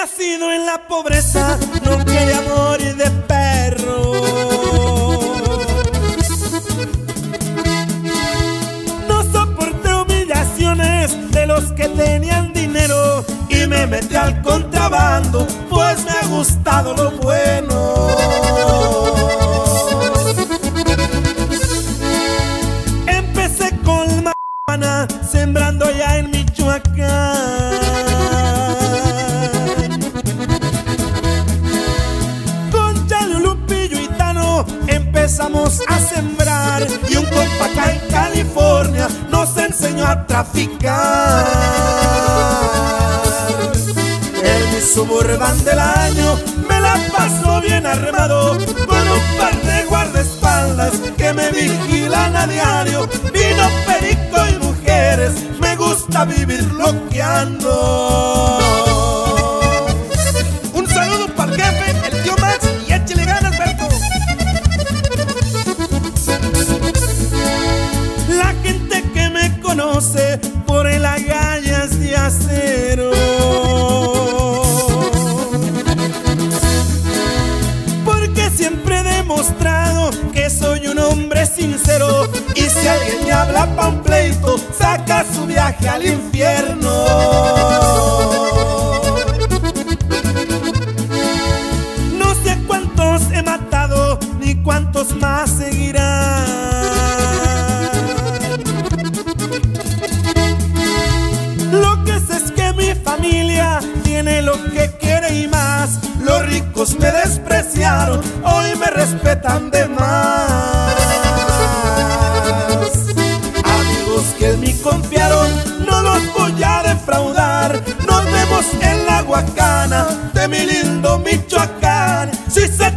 nacido en la pobreza, no quería morir de perro. No soporté humillaciones de los que tenían dinero y me metí al contrabando, pues me ha gustado lo bueno. Empecé con marihuana, sembrando ya en Michoacán. Empezamos a sembrar y un compa acá en California nos enseñó a traficar. En mi suburban del año me la paso bien armado con un par de guardaespaldas que me vigilan a diario. Vino perico y mujeres, me gusta vivir loqueando. Por el agallas de acero. Porque siempre he demostrado que soy un hombre sincero. Y si alguien me habla pa' un pleito, saca su viaje al infierno. No sé cuántos he matado, ni cuántos más seguirán. Que quiere y más. Los ricos me despreciaron, hoy me respetan de más. Amigos que mí confiaron, no los voy a defraudar. Nos vemos en la Huacana de mi lindo Michoacán. Si se